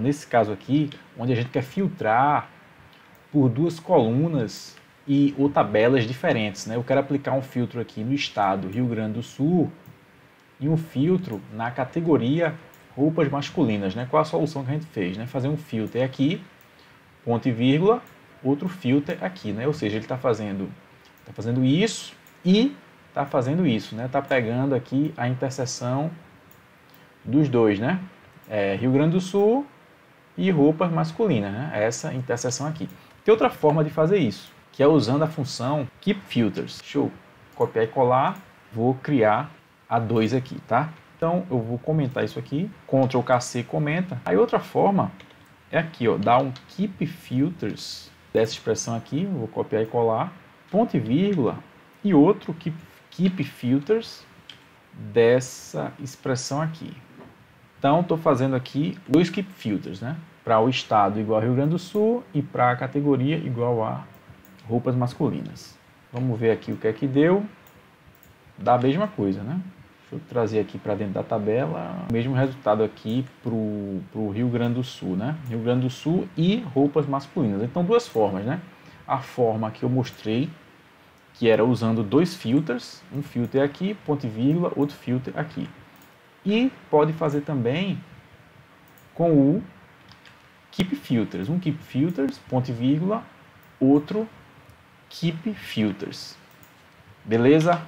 Nesse caso aqui, onde a gente quer filtrar por duas colunas e ou tabelas diferentes, né? Eu quero aplicar um filtro aqui no estado Rio Grande do Sul e um filtro na categoria roupas masculinas, né? Qual a solução que a gente fez, né? Fazer um filtro aqui, ponto e vírgula, outro filtro aqui, né? Ou seja, ele está fazendo, tá fazendo isso e está fazendo isso, né? Está pegando aqui a interseção dos dois, né? É, Rio Grande do Sul e roupas masculinas, né? Essa interseção aqui. Tem outra forma de fazer isso, que é usando a função Keep Filters. Deixa eu copiar e colar, vou criar a 2 aqui, tá? Então eu vou comentar isso aqui, Ctrl KC comenta. Aí outra forma é aqui, ó, dar um Keep Filters dessa expressão aqui, vou copiar e colar, ponto e vírgula, e outro Keep, keep Filters dessa expressão aqui. Então estou fazendo aqui dois Keep Filters, né? Para o estado igual ao Rio Grande do Sul e para a categoria igual a roupas masculinas. Vamos ver aqui o que é que deu. Dá a mesma coisa, né? Deixa eu trazer aqui para dentro da tabela o mesmo resultado aqui para o Rio Grande do Sul, né? Rio Grande do Sul e roupas masculinas. Então, duas formas, né? A forma que eu mostrei, que era usando dois filters, um filtro aqui, ponto e vírgula, outro filtro aqui. E pode fazer também com o keep filters. Um keep filters, ponto e vírgula, outro keep filters. Beleza?